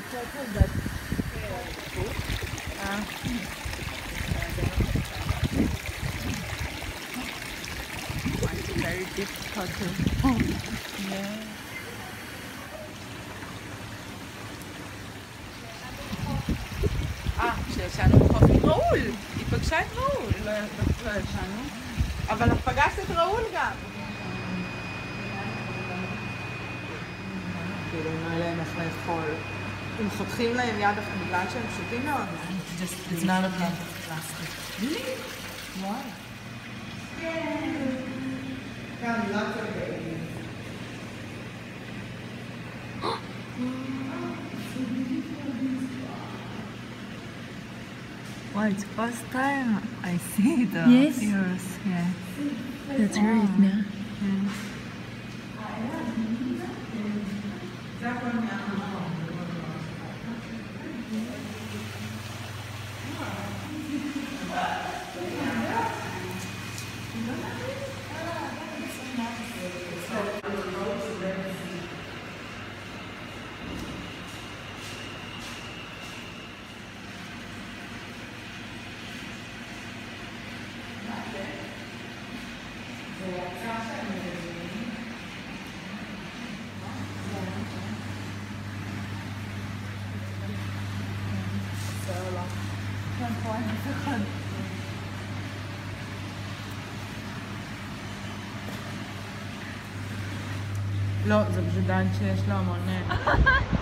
the turtle that. It's very difficult to yeah. אה, כשישנו בחוף עם ראול, היא פגשה את ראול, לא לא ישנו, אבל את פגשת את ראול גם. כאילו אם היה להם איך לאכול. אם חותכים להם יד אחת בגלל שהם פשוטים מאוד. It's not a part of plastic. Really? Why? Yeah, lots of babies. Wow, it's first time I see the Yes. ears. Yeah. That's Great, yeah. לא, זה פשוט דן שיש לו המון...